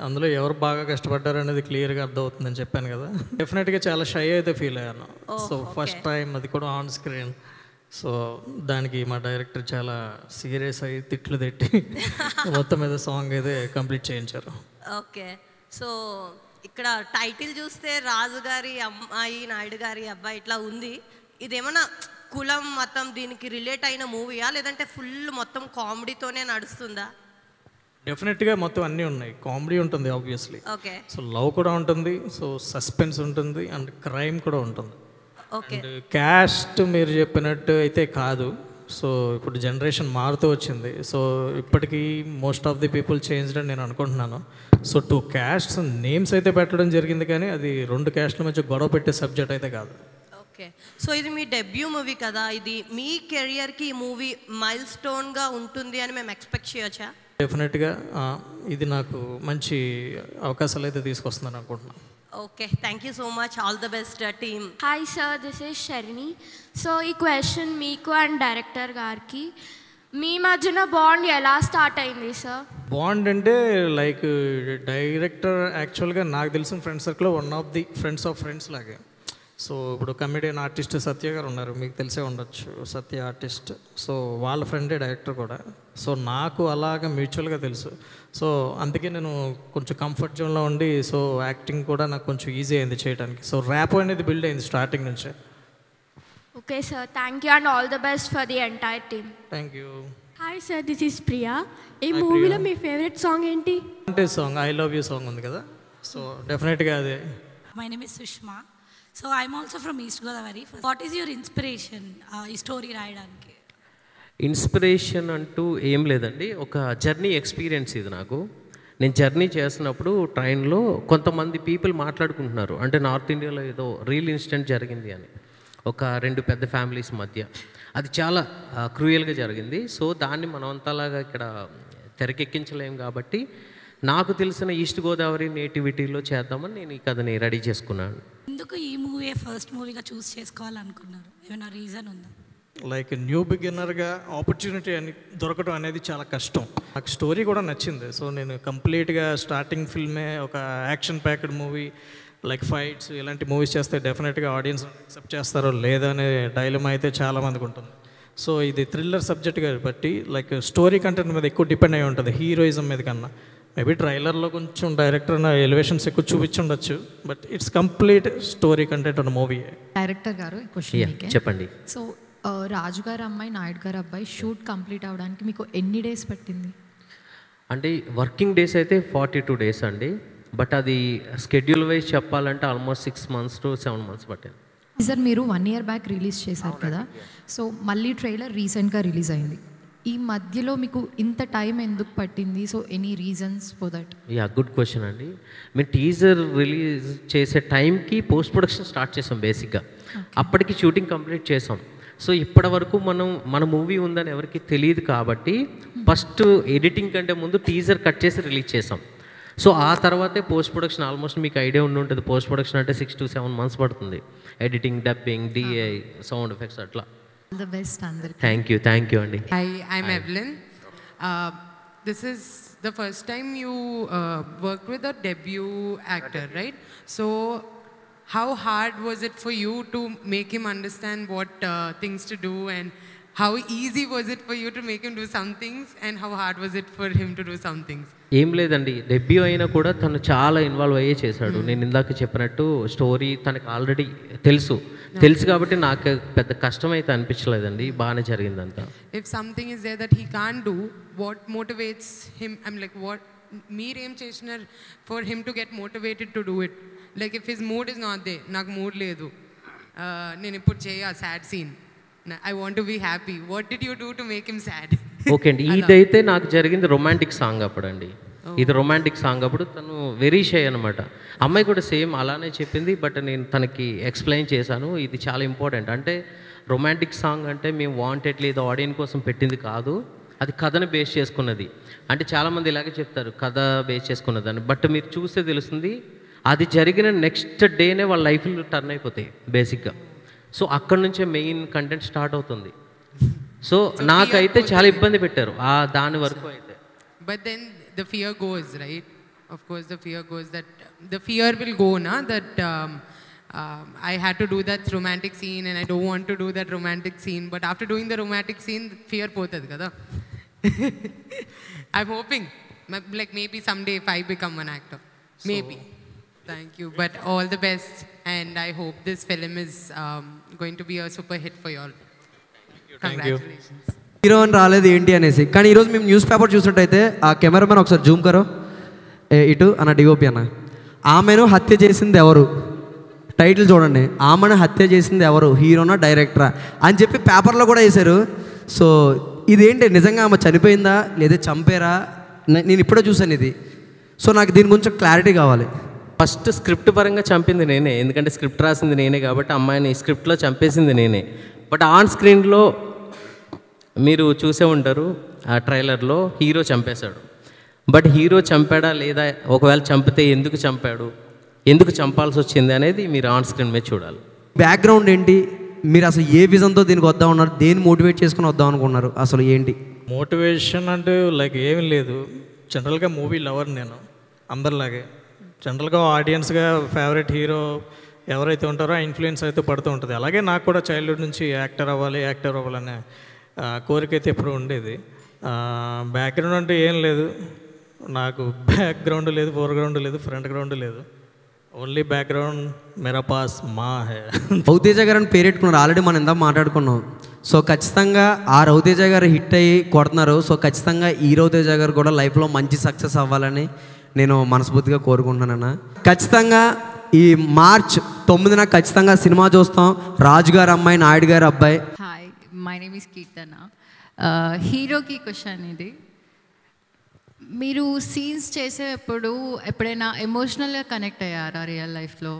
అందులో ఎవరు బాగా కష్టపడ్డారు అనేది క్లియర్గా అర్థమవుతుందని చెప్పాను కదా. డెఫినెట్గా చాలా షై అయితే ఫీల్ అయ్యాను. సో ఫస్ట్ టైం అది కూడా ఆన్ స్క్రీన్ సో దానికి మా డైరెక్టర్ చాలా సీరియస్ అయ్యి తిట్లు తిట్టి మొత్తం మీద సాంగ్ అయితే కంప్లీట్ చేయించారు. ఓకే. సో ఇక్కడ టైటిల్ చూస్తే రాజు గారి అమ్మాయి నాయుడు గారి అబ్బాయి ఇట్లా ఉంది. ఇదేమన్నా కులం మతం దీనికి రిలేట్ అయిన మూవీయా? లేదంటే ఫుల్ మొత్తం కామెడీతోనే నడుస్తుందా? డెఫినెట్గా మొత్తం అన్నీ ఉన్నాయి. కామెడీ ఉంటుంది ఆబ్వియస్లీ ఓకే. సో లవ్ కూడా ఉంటుంది సో సస్పెన్స్ ఉంటుంది అండ్ క్రైమ్ కూడా ఉంటుంది. ఓకే. అండ్ క్యాస్ట్ మీరు చెప్పినట్టు అయితే కాదు. సో ఇప్పుడు జనరేషన్ మారుతూ వచ్చింది. సో ఇప్పటికీ most of the people changed అని నేను అనుకుంటున్నాను. సో టూ క్యాస్ట్స్ నేమ్స్ అయితే పెట్టడం జరిగింది కానీ అది రెండు క్యాస్ట్ల మధ్య గొడవ పెట్టే సబ్జెక్ట్ అయితే కాదు. ఓకే సో ఇది మీ డెబ్యూ మూవీ కదా. ఇది మీ కెరియర్కి ఈ మూవీ మైల్ స్టోన్గా ఉంటుంది అని మేము ఎక్స్పెక్ట్ చేయొచ్చా? డెఫినెట్గా ఇది నాకు మంచి అవకాశాలు అయితే తీసుకొస్తుందని అనుకుంటున్నాను. Okay thank you so much all the best team hi sir this is Sharini so ఈ క్వశ్చన్ మీకు అండ్ డైరెక్టర్ గారికి మీ మధ్యన బాండ్ ఎలా స్టార్ట్ అయింది సార్ బాండ్ అంటే లైక్ డైరెక్టర్ యాక్చువల్గా నాకు తెలిసిన ఫ్రెండ్ సర్కిల్లో one of the friends of friends లాగే. సో ఇప్పుడు కమెడియన్ ఆర్టిస్ట్ సత్య గారు ఉన్నారు మీకు తెలిసే ఉండొచ్చు. సత్య ఆర్టిస్ట్. సో వాళ్ళ ఫ్రెండే డైరెక్టర్ కూడా. సో నాకు అలాగ మ్యూచువల్గా తెలుసు. సో అందుకే నేను కొంచెం కంఫర్ట్ జోన్లో ఉండి సో యాక్టింగ్ కూడా నాకు కొంచెం ఈజీ అయింది చేయడానికి. సో ర్యాప్ అనేది బిల్డ్ అయింది స్టార్టింగ్ నుంచే. Okay sir thank you and all the best for the entire team thank you hi sir this is Priya ఈ మూవీలో. మీ ఫేవరెట్ సాంగ్ ఏంటి? అంటే song I love you song ఉంది కదా. సో డెఫినెట్గా అదే. My name is Sushma. So I'm also from east Godavari what is your inspiration ఈ స్టోరీ రాయడానికి? ఇన్స్పిరేషన్ అంటూ ఏం లేదండి. ఒక జర్నీ ఎక్స్పీరియన్స్ ఇది నాకు. నేను జర్నీ చేస్తున్నప్పుడు ట్రైన్లో కొంతమంది పీపుల్ మాట్లాడుకుంటున్నారు. అంటే నార్త్ ఇండియాలో ఏదో రియల్ ఇన్సిడెంట్ జరిగింది అని. ఒక రెండు పెద్ద ఫ్యామిలీస్ మధ్య. అది చాలా uh, క్రూయల్గా జరిగింది. సో దాన్ని మనం అంతలాగా ఇక్కడ తెరకెక్కించలేం కాబట్టి నాకు తెలిసిన ఈస్ట్ గోదావరి నేటివిటీలో చేద్దామని నేను ఈ కథని రెడీ చేసుకున్నాను. ఎందుకు ఈ మూవీ ఫస్ట్ మూవీగా చూస్ చేసుకోవాలనుకున్నారు? ఏమైనా రీజన్ ఉందా? లైక్ న్యూ బిగినర్గా ఆపర్చునిటీ అని దొరకడం అనేది చాలా కష్టం. నాకు స్టోరీ కూడా నచ్చింది. సో నేను కంప్లీట్గా స్టార్టింగ్ ఫిల్మే ఒక action packed movie like fights ఇలాంటి మూవీస్ చేస్తే డెఫినెట్గా ఆడియన్స్ యాక్సెప్ట్ చేస్తారో లేదా అనే డైలమా అయితే చాలా మందికి ఉంటుంది. సో ఇది థ్రిల్లర్ సబ్జెక్ట్ కాబట్టి లైక్ స్టోరీ కంటెంట్ మీద ఎక్కువ డిపెండ్ అయి ఉంటుంది హీరోయిజం మీద కన్నా. మేబీ ట్రైలర్లో కొంచెం డైరెక్టర్ ఎలివేషన్స్ ఎక్కువ చూపించుండొచ్చు but it's complete story content ఉన్న మూవీ డైరెక్టర్ గారు క్వశ్చన్ చెప్పండి. సో రాజు గారు అమ్మాయి నాయుడు గారు అబ్బాయి షూట్ కంప్లీట్ అవడానికి మీకు ఎన్ని డేస్ పట్టింది? అంటే వర్కింగ్ డేస్ అయితే ఫార్టీ టూ డేస్ అండి బట్ అది స్కెడ్యూల్ వైజ్ చెప్పాలంటే almost six months to seven months పట్టింది. సార్ మీరు వన్ ఇయర్ బ్యాక్ రిలీజ్ చేశారు కదా. సో మళ్ళీ ట్రైలర్ రీసెంట్గా రిలీజ్ అయింది. ఈ మధ్యలో మీకు ఇంత టైం ఎందుకు పట్టింది? So any reasons for that yeah good question అండి. మేము టీజర్ రిలీజ్ చేసే టైంకి పోస్ట్ ప్రొడక్షన్ స్టార్ట్ చేసాం బేసిక్గా అప్పటికి షూటింగ్ కంప్లీట్ చేసాం. సో ఇప్పటి వరకు మనం మన మూవీ ఉందని ఎవరికి తెలియదు కాబట్టి ఫస్ట్ ఎడిటింగ్ కంటే ముందు టీజర్ కట్ చేసి రిలీజ్ చేసాం. సో ఆ తర్వాతే పోస్ట్ ప్రొడక్షన్ ఆల్మోస్ట్ మీకు ఐడియా ఉండి ఉంటుంది. పోస్ట్ ప్రొడక్షన్ అంటే సిక్స్ టు సెవెన్ మంత్స్ పడుతుంది. Editing dubbing DA sound effects అట్లా. ద బెస్ట్ అందరికి థ్యాంక్ యూ థ్యాంక్ యూ అండి Hi, I'm Hi. Evelyn. Uh, this is the first time you uh, worked with a debut actor, right? So, how hard was it for you to make him understand what uh, things to do and how easy was it for you to make him do some things and how hard was it for him to do some things? ఏం లేదండి debut అయినా కూడా తను చాలా involve అయ్యే చేశాడు నేను ఇందాక చెప్పినట్టు స్టోరీ తనకు ఆల్రెడీ తెలుసు తెలుసు కాబట్టి నాకు పెద్ద కష్టం అయితే అనిపించలేదండి. బాగానే జరిగిందంతా. If something is there that he can do what motivates him I'm like what మీరు చేసిన for him to get motivated to do it like if his mood is not there నాకు మూడ్ లేదు. నేను ఇప్పుడు చేయ sad scene I want be happy what did you do to make him sad okay అండి. ఇదైతే నాకు జరిగింది romantic song అప్పుడండి. ఇది రొమాంటిక్ సాంగ్ అప్పుడు తను వెరీ షై అనమాట అమ్మాయి కూడా సేమ్ అలానే చెప్పింది బట్ నేను తనకి ఎక్స్ప్లెయిన్ చేశాను ఇది చాలా ఇంపార్టెంట్ అంటే రొమాంటిక్ సాంగ్ అంటే మేము వాంటెడ్లీ ఇది ఆడియన్స్ కోసం పెట్టింది కాదు అది కథను బేస్ చేసుకున్నది. అంటే చాలామంది ఇలాగే చెప్తారు కథ బేస్ చేసుకున్నదని. బట్ మీరు చూస్తే తెలుస్తుంది అది జరిగిన నెక్స్ట్ డేనే వాళ్ళ లైఫ్లో టర్న్ అయిపోతాయి బేసిక్గా సో అక్కడ నుంచే మెయిన్ కంటెంట్ స్టార్ట్ అవుతుంది. సో నాకైతే చాలా ఇబ్బంది పెట్టారు ఆ దాని వరకు అయితే. But then the fear goes, right? Of course, the fear goes that the fear will go, na? That um, um, I had to do that romantic scene and I don't want to do that romantic scene. But after doing the romantic scene, fear potad kada. I'm hoping, like maybe someday if I become an actor, maybe. Thank you. But all the best, and I hope this film is um, going to be a super hit for you all. Thank you. Congratulations. Hero అని రాలేదు ఏంటి అనేసి. కానీ ఈరోజు మేము news paper చూసినట్టయితే ఆ cameraman ఒకసారి జూమ్ కరో. ఇటు అన్న డిఓపి అన్న. ఆమెను హత్య చేసింది ఎవరు? టైటిల్ చూడండి. ఆమెను హత్య చేసింది ఎవరు? హీరోనా డైరెక్టరా? అని చెప్పి పేపర్లో కూడా వేశారు. సో ఇదేంటి? నిజంగా ఆమె చనిపోయిందా? లేదా చంపారా? నేను ఇప్పుడే చూశాను ఇది. సో నాకు దీని గురించి క్లారిటీ కావాలి. ఫస్ట్ స్క్రిప్ట్ పరంగా చంపింది నేనే. ఎందుకంటే స్క్రిప్ట్ రాసింది నేనే కాబట్టి అమ్మాయిని స్క్రిప్ట్లో చంపేసింది నేనే. బట్ ఆన్ స్క్రీన్లో మీరు చూసే ఉంటారు ఆ ట్రైలర్లో హీరో చంపేశాడు. బట్ హీరో చంపాడా లేదా ఒకవేళ చంపితే ఎందుకు చంపాడు ఎందుకు చంపాల్సి వచ్చింది అనేది మీరు ఆన్ స్క్రీన్ మీద చూడాలి. బ్యాక్గ్రౌండ్ ఏంటి? మీరు అసలు ఏ విజన్తో దీనికి వద్దాం ఉన్నారు దేన్ని మోటివేట్ చేసుకుని వద్దాం అనుకున్నారు? అసలు ఏంటి? మోటివేషన్ అంటే లైక్ ఏమీ లేదు. జనరల్గా మూవీ లవర్ నేను అందరిలాగే. జనరల్గా ఆడియన్స్గా ఫేవరెట్ హీరో ఎవరైతే ఉంటారో ఆ ఇన్ఫ్లుయెన్స్ అయితే పడుతూ ఉంటుంది. అలాగే నాకు కూడా చైల్డ్హుడ్ నుంచి యాక్టర్ అవ్వాలి యాక్టర్ అవ్వాలనే కోరిక అయితే ఎప్పుడు ఉండేది. బ్యాక్గ్రౌండ్ అంటే ఏం లేదు. నాకు బ్యాక్గ్రౌండ్ లేదు ఫోర్గ్రౌండ్ లేదు ఫ్రంట్ గ్రౌండ్ లేదు. ఓన్లీ బ్యాక్గ్రౌండ్ మెరా పాస్ మా హే రౌతేజ గారు అని పేరెట్టుకున్నారు ఆల్రెడీ మనం ఇందా మాట్లాడుకున్నాం. సో ఖచ్చితంగా ఆ రౌతేజ గారు హిట్ అయ్యి కొడుతున్నారు. సో ఖచ్చితంగా ఈ రౌతేజ గారు కూడా లైఫ్లో మంచి సక్సెస్ అవ్వాలని నేను మనస్ఫూర్తిగా కోరుకుంటున్నానన్న. ఖచ్చితంగా ఈ మార్చ్ తొమ్మిదిన ఖచ్చితంగా సినిమా చూస్తాం. రాజు గారు అమ్మాయి నాయుడు గారు అబ్బాయి. మై నేమ్ ఇస్ కీర్తన హీరోకి క్వశ్చన్ ఇది. మీరు సీన్స్ చేసేటప్పుడు ఎప్పుడైనా ఎమోషనల్గా కనెక్ట్ అయ్యారా రియల్ లైఫ్లో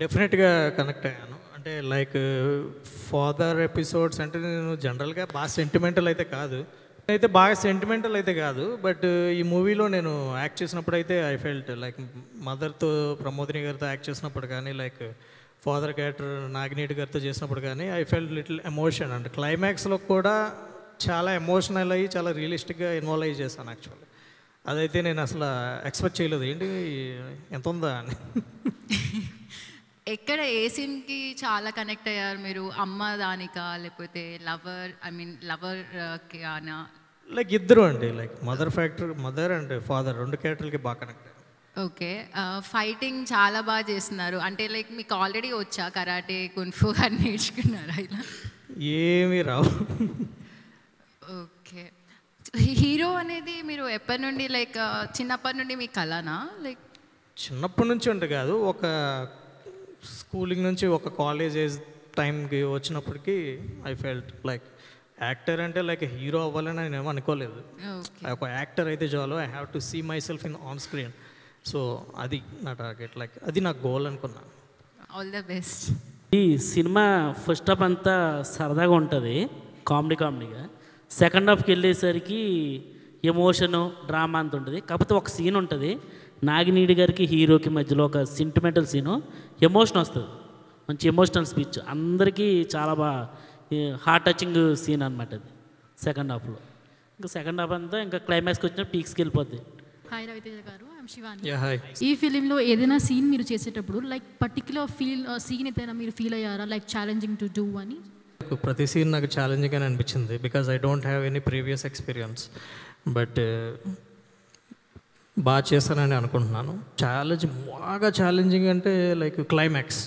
డెఫినెట్గా కనెక్ట్ అయ్యాను. అంటే లైక్ ఫాదర్ ఎపిసోడ్స్ అంటే నేను జనరల్గా బాగా సెంటిమెంటల్ అయితే కాదు. అయితే బాగా సెంటిమెంటల్ అయితే కాదు. బట్ ఈ మూవీలో నేను యాక్ట్ చేసినప్పుడు అయితే ఐ ఫెల్ట్ లైక్ మదర్తో ప్రమోదిని గారితో యాక్ట్ చేసినప్పుడు కానీ లైక్ ఫాదర్ క్యారెక్టర్ నాగినీటి గారితో చేసినప్పుడు కానీ ఐ ఫెల్ట్ లిటిల్ ఎమోషన్ అంటే క్లైమాక్స్లో కూడా చాలా ఎమోషనల్ అయ్యి చాలా రియలిస్టిక్గా ఇన్వాల్వ్ అయ్యి చేశాను యాక్చువల్లీ అదైతే నేను అసలు ఎక్స్పెక్ట్ చేయలేదు. ఏంటి? ఎంత ఉందా? అని ఎక్కడ ఏ సీన్కి చాలా కనెక్ట్ అయ్యారు మీరు? అమ్మ దానికా? లేకపోతే lover I mean lover like ఇద్దరు అండి. Like mother factor mother and father రెండు క్యారెక్టర్లకి బాగా కనెక్ట్ ఓకే. ఫైటింగ్ చాలా బాగా చేస్తున్నారు. అంటే లైక్ మీకు ఆల్రెడీ వచ్చా కరాటే కున్ఫు అని నేర్చుకున్నారా ఇలా? ఏమీ రావు. ఓకే. హీరో అనేది మీరు ఎప్పటి నుండి లైక్ చిన్నప్పటి నుండి మీ కళనా లైక్ చిన్నప్పటి నుంచి ఉంటే కాదు ఒక స్కూలింగ్ నుంచి ఒక కాలేజ్ ఏజ్ టైంకి వచ్చినప్పటికీ ఐ ఫెల్ట్ లైక్ యాక్టర్ అంటే లైక్ హీరో అవ్వాలని నేను ఏమో అనుకోలేదు ఒక యాక్టర్ అయితే చాలు I have to see myself in on screen. So అది నా టార్గెట్ లైక్ అది నా గోల్ అనుకున్నా. ఆల్ ద బెస్ట్ ఈ సినిమా ఫస్ట్ హాఫ్ అంతా సరదాగా ఉంటుంది కామెడీ కామెడీగా సెకండ్ హాఫ్కి వెళ్ళేసరికి ఎమోషను డ్రామా అంత ఉంటుంది. కాకపోతే ఒక సీన్ ఉంటుంది నాగినీడి గారికి హీరోకి మధ్యలో ఒక సెంటిమెంటల్ సీను ఎమోషన్ వస్తుంది. మంచి ఎమోషనల్ స్పీచ్ అందరికీ చాలా బాగా హార్ట్ టచింగ్ సీన్ అనమాట అది సెకండ్ హాఫ్లో ఇంకా సెకండ్ హాఫ్ అంతా ఇంకా క్లైమాక్స్కి వచ్చిన పీక్స్కి వెళ్ళిపోద్ది. హాయ్ రవితేజ గారు. శివాని. ఈ ఫిలింలో ఏదైనా సీన్ మీరు చేసేటప్పుడు లైక్ పర్టికులర్ ఫీల్ సీన్ ఏదైనా మీరు ఫీల్ అయ్యారా? లైక్ ఛాలెంజింగ్ టు డూ అని? ప్రతి సీన్ నాకు ఛాలెంజింగ్ అని అనిపించింది because I don't have any previous experience but బాగా చేశానని అనుకుంటున్నాను. ఛాలెంజ్ బాగా ఛాలెంజింగ్ అంటే లైక్ క్లైమాక్స్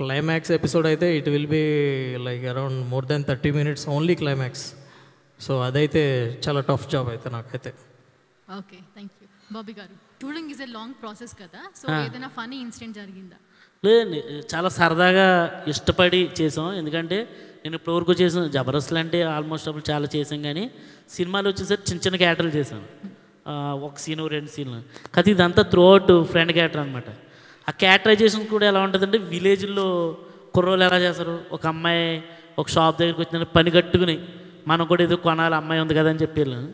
క్లైమాక్స్ ఎపిసోడ్ అయితే it will be like around more than thirty minutes only climax so అదైతే చాలా టఫ్ జాబ్ అయితే నాకైతే. ఓకే థ్యాంక్ యూ బాబీ గారు టూలింగ్ ఇస్ ఎ లాంగ్ ప్రాసెస్ కదా సో. ఏదైనా ఫనీ ఇన్సిడెంట్ జరిగిందా? లేదండి చాలా సరదాగా ఇష్టపడి చేసాం. ఎందుకంటే నేను ఇప్పటివరకు చేసిన జబర్దస్త్లు అంటే ఆల్మోస్ట్ అప్పుడు చాలా చేసాం కానీ సినిమాలు వచ్చేసరికి చిన్న చిన్న క్యారెక్టర్లు చేశాను. ఒక సీను రెండు సీన్లు కాదు ఇదంతా త్రూ అవుట్ ఫ్రెండ్ క్యారెక్టర్ అనమాట ఆ క్యారెక్టరైజేషన్ కూడా ఎలా ఉంటుందంటే విలేజ్లో కుర్రోళ్ళు ఎలా చేస్తారు? ఒక అమ్మాయి ఒక షాప్ దగ్గరికి వచ్చిన పని కట్టుకుని మనం కూడా ఏదో కొనాలి అమ్మాయి ఉంది కదా అని చెప్పి వెళ్ళాను.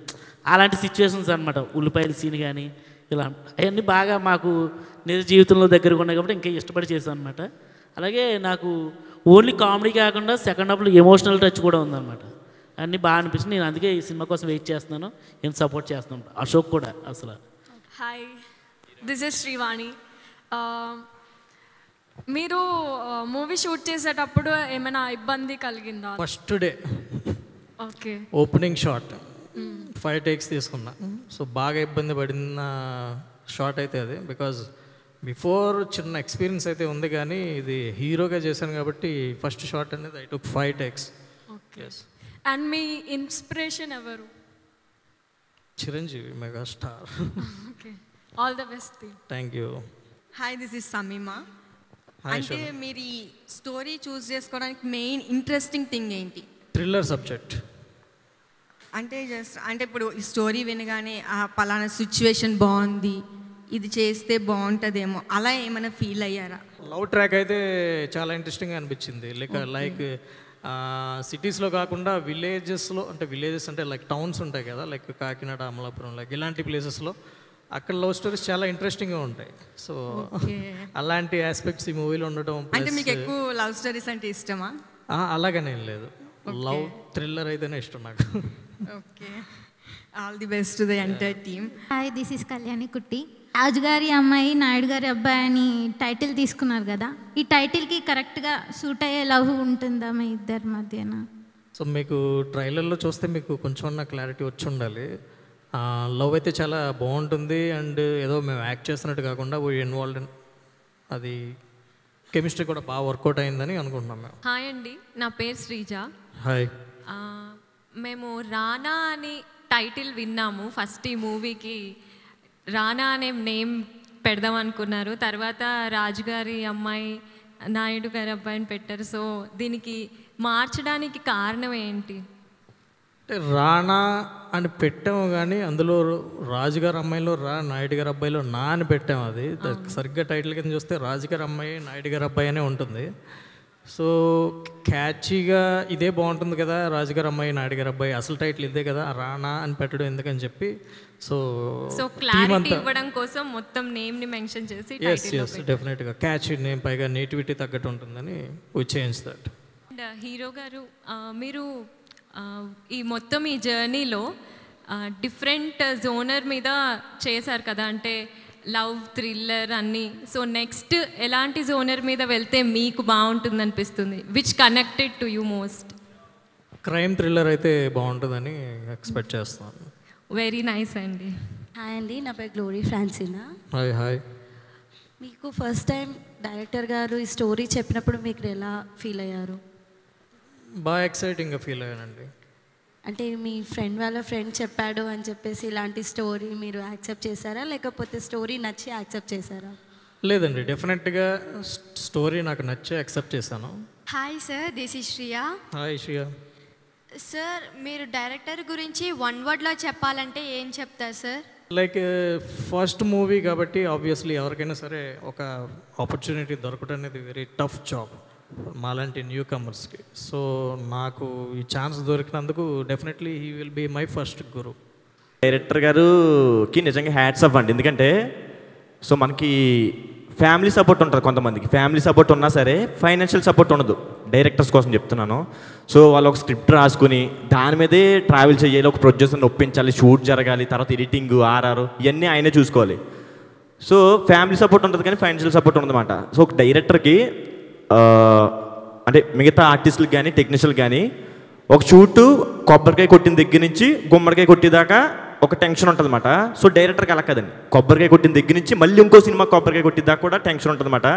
అలాంటి సిచ్యువేషన్స్ అనమాట ఉల్లిపాయల సీన్ కానీ ఇలా అవన్నీ బాగా మాకు నిజ జీవితంలో దగ్గరగా ఉన్నాయి కాబట్టి ఇంకా ఇష్టపడి చేశాను అనమాట అలాగే నాకు ఓన్లీ కామెడీ కాకుండా సెకండ్ హాఫ్లో ఎమోషనల్ టచ్ కూడా ఉందన్నమాట. అన్నీ బాగా అనిపించింది. నేను అందుకే ఈ సినిమా కోసం వెయిట్ చేస్తున్నాను. నేను సపోర్ట్ చేస్తున్నాను అశోక్ కూడా అసలు. హాయ్ దిస్ ఇస్ శ్రీవాణి మీరు మూవీ షూట్ చేసేటప్పుడు ఏమైనా ఇబ్బంది కలిగిందా? First day okay opening shot five takes తీసుకున్నా. సో బాగా ఇబ్బంది పడిన షాట్ అయితే అది. బికాజ్ బిఫోర్ చిన్న ఎక్స్పీరియన్స్ అయితే ఉంది కానీ ఇది హీరోగా చేశాను కాబట్టి ఫస్ట్ షాట్ అనేది I took five takes okay and me inspiration ఎవరు? Chiranjeevi mega star okay all the best thank you hi this is Sameema అంటే. మీరు ఈ స్టోరీ చూస్ చేసుకోవడానికి మెయిన్ ఇంట్రెస్టింగ్ థింగ్ ఏంటి? థ్రిల్లర్ సబ్జెక్ట్ అంటే జస్ట్ అంటే ఇప్పుడు ఈ స్టోరీ వినగానే ఆ పలానా సిచ్యువేషన్ బాగుంది ఇది చేస్తే బాగుంటుందేమో. అలా ఏమైనా ఫీల్ అయ్యారా? లవ్ ట్రాక్ అయితే చాలా ఇంట్రెస్టింగ్గా అనిపించింది. లైక్ లైక్ సిటీస్లో కాకుండా విలేజెస్లో అంటే విలేజెస్ అంటే లైక్ టౌన్స్ ఉంటాయి కదా లైక్ కాకినాడ అమలాపురం లైక్ ఇలాంటి ప్లేసెస్లో అక్కడ లవ్ స్టోరీస్ చాలా ఇంట్రెస్టింగ్గా ఉంటాయి. సో. అలాంటి ఆస్పెక్ట్స్ ఈ మూవీలో ఉండటం అంటే మీకు ఎక్కువ లవ్ స్టోరీస్ అంటే ఇష్టమా? అలాగనేం లేదు. లవ్ థ్రిల్లర్ అయితేనే ఇష్టం నాకు. Okay all the best to the entire team hi this is Kalyani Kutti రాజుగారి అమ్మాయి నాయుడు గారి అబ్బాయి అని టైటిల్ తీసుకున్నారు కదా. ఈ టైటిల్కి కరెక్ట్గా సూట్ అయ్యే లవ్ ఉంటుందా మీ ఇద్దరి మధ్యన? సో మీకు ట్రైలర్లో చూస్తే మీకు కొంచెం క్లారిటీ వచ్చి ఉండాలి. లవ్ అయితే చాలా బాగుంటుంది అండ్ ఏదో మేము యాక్ట్ చేస్తున్నట్టు కాకుండా వీ ఇన్వాల్వ్ అది కెమిస్ట్రీ కూడా బాగా వర్కౌట్ అయిందని అనుకుంటున్నాం మేము. హాయ్ అండి నా పేరు శ్రీజ. హాయ్ మేము రానా అని టైటిల్ విన్నాము ఫస్ట్ ఈ మూవీకి. రానా అనే నేమ్ పెడదాం అనుకున్నారు. తర్వాత రాజుగారి అమ్మాయి నాయుడు గారి అబ్బాయిని పెట్టారు. సో దీనికి మార్చడానికి కారణం ఏంటి? అంటే రాణా అని పెట్టాము కానీ అందులో రాజుగారి అమ్మాయిలో రా నాయుడు గారి అబ్బాయిలో నా అని పెట్టాము అది. సరిగ్గా టైటిల్ కింద చూస్తే రాజుగారి అమ్మాయి నాయుడు గారి అబ్బాయి అనే ఉంటుంది. సో క్యాచీగా ఇదే బాగుంటుంది కదా రాజుగారి అమ్మాయి నాయుడు గారి అబ్బాయి అసలు టైటిల్ ఇదే కదా రాణా అని పెట్టడం ఎందుకని చెప్పి సో సో క్లారిటీ ఇవ్వడం కోసం మొత్తం నేమ్ని మెన్షన్ చేసి ఎస్ ఎస్ డెఫినెట్గా క్యాచ్ నేమ్ పైగా నేటివిటీ తగ్గట్టు ఉంటుందని we change that and hero గారు మీరు ఈ మొత్తం ఈ జర్నీలో డిఫరెంట్ జోనర్ మీద చేశారు కదా అంటే లవ్ థ్రిల్లర్ అన్నీ సో నెక్స్ట్ ఎలాంటి జోనర్ మీద వెళ్తే మీకు బాగుంటుంది అనిపిస్తుంది which connected to you most crime thriller అయితే బాగుంటుందని ఎక్స్పెక్ట్ చేస్తున్నాను వెరీ నైస్ అండి. హాయ్ అండి నా పేరు గ్లోరీ ఫ్రాన్సినా. Hi hi. మీకు ఫస్ట్ టైం డైరెక్టర్ గారు ఈ స్టోరీ చెప్పినప్పుడు మీకు ఎలా ఫీల్ అయ్యారు? బాగా ఎక్సైటింగ్గా ఫీల్ అయ్యానండి. అంటే మీ ఫ్రెండ్ వాళ్ళ ఫ్రెండ్ చెప్పాడు అని చెప్పేసి ఇలాంటి స్టోరీ మీరు యాక్సెప్ట్ చేశారా? లేకపోతే స్టోరీ నచ్చి యాక్సెప్ట్ చేశారా? లేదండి డెఫినెట్గా స్టోరీ నాకు నచ్చి యాక్సెప్ట్ చేశాను. Hi sir this is Shriya hi Shia sir మీరు డైరెక్టర్ గురించి వన్ వర్డ్లో చెప్పాలంటే ఏం చెప్తారు సార్ లైక్ ఫస్ట్ మూవీ కాబట్టి ఆబ్వియస్లీ ఎవరికైనా సరే ఒక ఆపర్చునిటీ దొరకడం అనేది వెరీ టఫ్ జాబ్ మాలాంటి న్యూ కమర్స్కి సో నాకు ఈ ఛాన్స్ దొరికినందుకు definitely he will be my first guru director గారుకి నిజంగా హ్యాట్స్ అవ్వండి ఎందుకంటే సో మనకి ఫ్యామిలీ సపోర్ట్ ఉంటుంది కొంతమందికి. ఫ్యామిలీ సపోర్ట్ ఉన్నా సరే ఫైనాన్షియల్ సపోర్ట్ ఉండదు. డైరెక్టర్స్ కోసం చెప్తున్నాను. సో వాళ్ళు ఒక స్క్రిప్ట్ రాసుకుని దాని మీదే ట్రావెల్ చేయాలి ఒక ప్రొడ్యూసర్ని ఒప్పించాలి షూట్ జరగాలి తర్వాత ఎడిటింగ్ ఆర్ఆర్ ఇవన్నీ ఆయనే చూసుకోవాలి. సో ఫ్యామిలీ సపోర్ట్ ఉంటుంది కానీ ఫైనాన్షియల్ సపోర్ట్ ఉందన్నమాట సో ఒక డైరెక్టర్కి అంటే మిగతా ఆర్టిస్టులకు కానీ టెక్నీషియన్లకు కానీ ఒక షూటు కొబ్బరికాయ కొట్టిన దగ్గర నుంచి గుమ్మడికాయ కొట్టేదాకా ఒక టెన్షన్ ఉంటుంది అనమాట సో డైరెక్టర్కి అలా కదండి. కొబ్బరికాయ కొట్టిన దగ్గర నుంచి మళ్ళీ ఇంకో సినిమా కొబ్బరికాయ కొట్టిదాకా కూడా టెన్షన్ ఉంటుంది అనమాట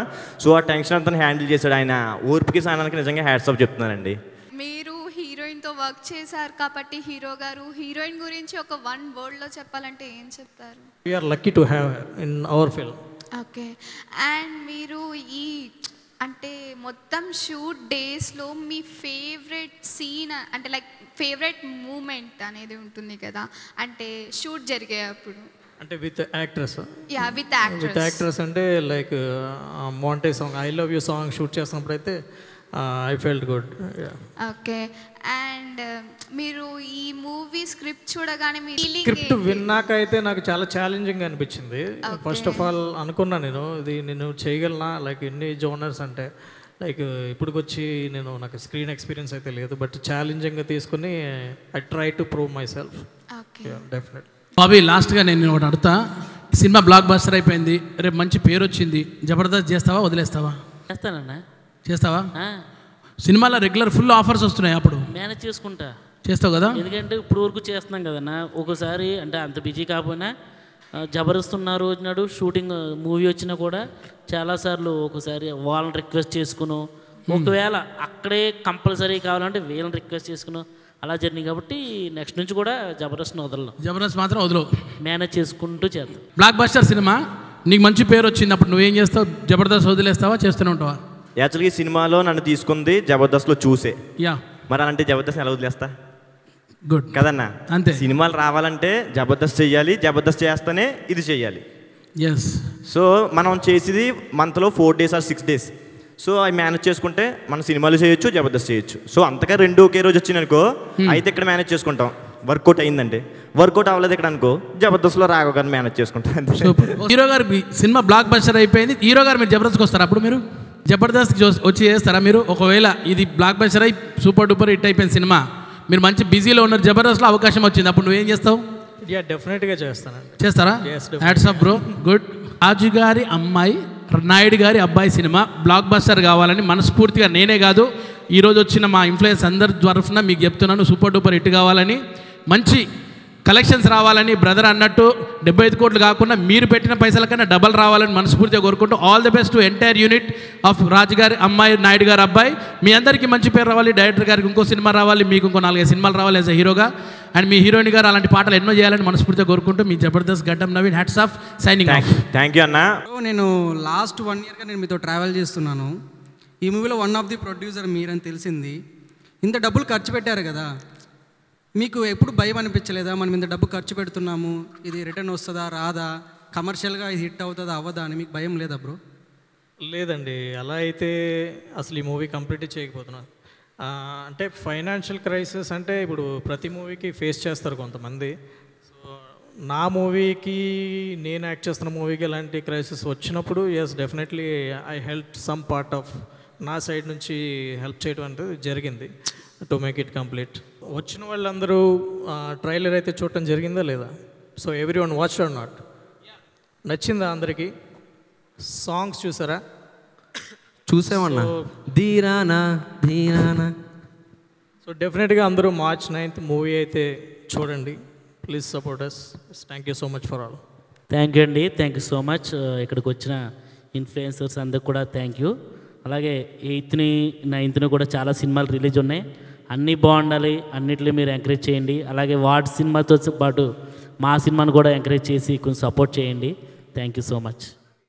సో ఆ టెన్షన్ అంతా హ్యాండిల్ చేశాడు ఆయన. ఓర్పుకి సానానికి నిజంగా హ్యాట్స్ ఆఫ్ చెప్తున్నానండి. మీరు హీరోయిన్తో వర్క్ చేశారు కాబట్టి హీరో గారు హీరోయిన్ గురించి ఒక వన్ వర్డ్లో చెప్పాలంటే ఏం చెప్తారు? We are lucky to have in our film okay and మీరు ఈ అంటే మొత్తం షూట్ డేస్లో మీ ఫేవరెట్ సీన్ అంటే లైక్ ఫేవరెట్ మూమెంట్ అనేది ఉంటుంది కదా. అంటే షూట్ జరిగేటప్పుడు అంటే with actress yeah with with actress అంటే like Monte song I love you song shoot చేస్తున్నప్పుడు అయితే I felt good okay and మీరు ఈ మూవీ స్క్రిప్ట్ చూడగానే మీ స్క్రిప్ట్ విన్నాక అయితే నాకు చాలా ఛాలెంజింగ్ అనిపించింది. ఫస్ట్ ఆఫ్ ఆల్ అనుకున్నా నేను ఇది నేను చేయగలనా? లైక్ ఎన్ని జోనర్స్ అంటే లైక్ ఇప్పటికొచ్చి నేను నాకు స్క్రీన్ ఎక్స్పీరియన్స్ అయితే లేదు. బట్ ఛాలెంజింగ్గా తీసుకుని I try to prove myself definite Bobby లాస్ట్గా నేను ఒకటి అడుగుతా. సినిమా బ్లాక్ బస్టర్ అయిపోయింది. రేపు మంచి పేరు వచ్చింది. జబర్దస్త్ చేస్తావా? వదిలేస్తావా? చేస్తానన్నా. చేస్తావా? సినిమాలో రెగ్యులర్ ఫుల్ ఆఫర్స్ వస్తున్నాయి అప్పుడు. మేనేజ్ చేసుకుంటా. చేస్తావు కదా? ఎందుకంటే ఇప్పుడు వరకు చేస్తున్నాం కదన్నా. ఒకసారి అంటే అంత బిజీ కాకపోయినా ఉన్న రోజు నాడు షూటింగ్ మూవీ వచ్చినా కూడా చాలాసార్లు ఒకసారి వాళ్ళని రిక్వెస్ట్ చేసుకును. ఒకవేళ అక్కడే కంపల్సరీ కావాలంటే వీళ్ళని రిక్వెస్ట్ చేసుకును. అలా జరిగింది కాబట్టి నెక్స్ట్ నుంచి కూడా జబర్దస్త్ వదలను. జబర్దస్త్ మాత్రం వదలవు. మేనేజ్ చేసుకుంటూ చేద్దాం. బ్లాక్ బస్టర్ సినిమా. నీకు మంచి పేరు వచ్చింది. అప్పుడు నువ్వేం చేస్తావు? జబర్దస్త్ వదిలేస్తావా? చేస్తూనే ఉంటావా? యాక్చువల్గా ఈ సినిమాలో నన్ను తీసుకుంది జబర్దస్త్లో చూసే. యా. మరి అలాంటి జబర్దస్త్ ఎలా వదిలేస్తా? గుడ్. కదన్నా? అంతే. సినిమాలు రావాలంటే జబర్దస్త్ చెయ్యాలి జబర్దస్త్ చేస్తేనే ఇది చెయ్యాలి. ఎస్ సో మనం చేసేది మంత్లో four days or six days. So అవి మేనేజ్ చేసుకుంటే మన సినిమాలు చేయొచ్చు జబర్దస్త్ చేయొచ్చు. సో అంతగా రెండు ఒకే రోజు వచ్చిందనుకో అయితే ఇక్కడ మేనేజ్ చేసుకుంటాం. వర్కౌట్ అయిందంటే. వర్కౌట్ అవ్వలేదు ఇక్కడ అనుకో జబర్దస్త్లో రాఘవ గారిని మేనేజ్ చేసుకుంటాం. హీరో గారు సినిమా బ్లాక్ బస్టర్ అయిపోయింది. హీరో గారు మీరు జబర్దస్త్కి వస్తారా అప్పుడు మీరు? జబర్దస్త్ వచ్చి చేస్తారా మీరు? ఒకవేళ ఇది బ్లాక్ బస్టర్ అయి సూపర్ డూపర్ హిట్ అయిపోయింది సినిమా మీరు మంచి బిజీలో ఉన్నారు జబర్దస్త్లో అవకాశం వచ్చింది అప్పుడు నువ్వేం చేస్తావు? డెఫినెట్గా చేస్తానండి. చేస్తారా. Hats off bro good Raju గారి అమ్మాయి నాయుడు గారి అబ్బాయి సినిమా బ్లాక్ బస్టర్ కావాలని మనస్ఫూర్తిగా నేనే కాదు ఈరోజు వచ్చిన మా ఇన్ఫ్లుయెన్స్ అందరి తరఫున మీకు చెప్తున్నాను సూపర్ డూపర్ హిట్ కావాలని. మంచి కలెక్షన్స్ రావాలని బ్రదర్ అన్నట్టు డెబ్బై ఐదు కోట్లు కాకుండా మీరు పెట్టిన పైసల కన్నా డబల్ రావాలని మనస్ఫూర్తిగా కోరుకుంటూ all the best to entire unit of Raju గారి అమ్మాయి నాయుడు గారి అబ్బాయి. మీ అందరికీ మంచి పేరు రావాలి డైరెక్టర్ గారికి ఇంకో సినిమా రావాలి మీకు ఇంకో నాలుగైదు సినిమాలు రావాలి యాజ్ అ హీరోగా అండ్ మీ హీరోయిన్ గారు అలాంటి పాటలు ఎన్నో చేయాలని మనస్ఫూర్తిగా కోరుకుంటూ మీ Jabardasth Gaddam Naveen hats off signing off thank you అన్న. నేను లాస్ట్ వన్ ఇయర్గా నేను మీతో ట్రావెల్ చేస్తున్నాను. ఈ మూవీలో వన్ ఆఫ్ ది ప్రొడ్యూసర్ మీరని తెలిసింది. ఇంత డబ్బులు ఖర్చు పెట్టారు కదా. మీకు ఎప్పుడు భయం అనిపించలేదా? మనం ఇంత డబ్బు ఖర్చు పెడుతున్నాము ఇది రిటర్న్ వస్తుందా రాదా? కమర్షియల్గా ఇది హిట్ అవుతుందా అవ్వదా అని మీకు భయం లేదా బ్రో? లేదండి. అలా అయితే అసలు ఈ మూవీ కంప్లీట్ చేయకపోతున్నాను అంటే ఫైనాన్షియల్ క్రైసిస్ అంటే ఇప్పుడు ప్రతి మూవీకి ఫేస్ చేస్తారు కొంతమంది. సో నా మూవీకి నేను యాక్ట్ చేస్తున్న మూవీకి ఇలాంటి క్రైసిస్ వచ్చినప్పుడు yes definitely I help some part of నా సైడ్ నుంచి హెల్ప్ చేయడం అనేది జరిగింది. టు మేక్ ఇట్ కంప్లీట్ వచ్చిన వాళ్ళందరూ ట్రైలర్ అయితే చూడటం జరిగిందా లేదా? So everyone watch or not నచ్చిందా అందరికీ? సాంగ్స్ చూసారా? చూసామన్నా. ధీరానా ధీరానా. సో డెఫినెట్గా అందరూ మార్చ్ నైన్త్ మూవీ అయితే చూడండి. Please support us thank you so much for all thank you అండి. థ్యాంక్ యూ సో మచ్ ఇక్కడికి వచ్చిన ఇన్ఫ్లుయెన్సర్స్ అందరికి కూడా థ్యాంక్ యూ అలాగే ఎయిత్ని నైన్త్ని కూడా చాలా సినిమాలు రిలీజ్ ఉన్నాయి. అన్నీ బాగుండాలి అన్నిటిని మీరు ఎంకరేజ్ చేయండి. అలాగే వార్డ్ సినిమాతో పాటు మా సినిమాను కూడా ఎంకరేజ్ చేసి కొంచెం సపోర్ట్ చేయండి. Thank you so much